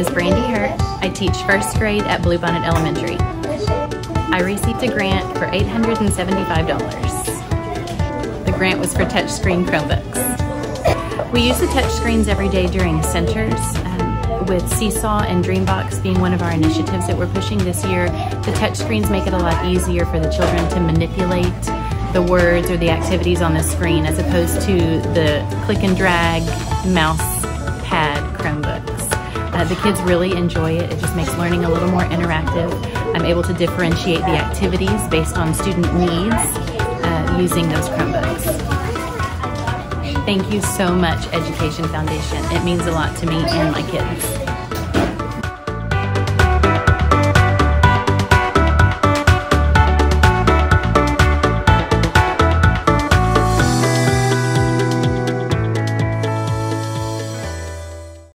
is Brandie Hurt. I teach first grade at Bluebonnet Elementary. I received a grant for $875. The grant was for touchscreen Chromebooks. We use the touchscreens every day during centers, um, with Seesaw and Dreambox being one of our initiatives that we're pushing this year. The touchscreens make it a lot easier for the children to manipulate the words or the activities on the screen as opposed to the click and drag mouse pad. Uh, the kids really enjoy it. It just makes learning a little more interactive. I'm able to differentiate the activities based on student needs uh, using those Chromebooks. Thank you so much, Education Foundation. It means a lot to me and my kids.